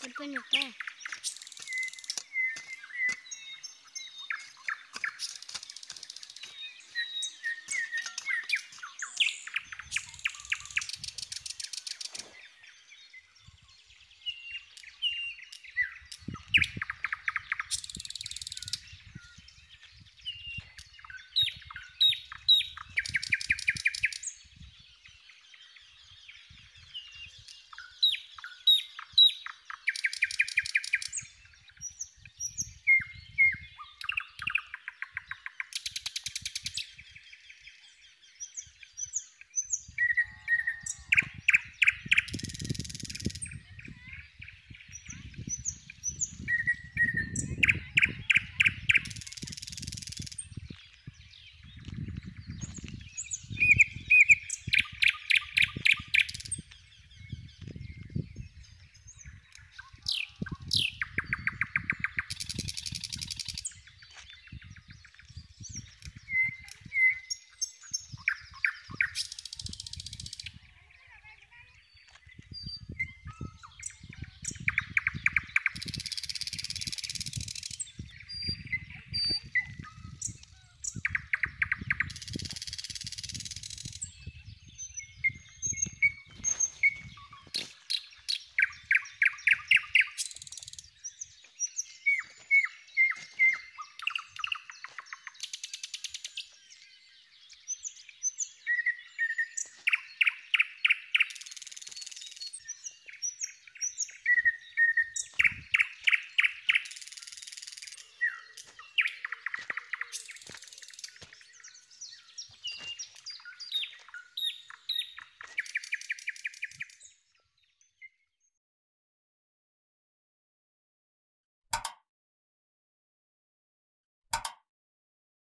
కొట్టుకొని చెప్తా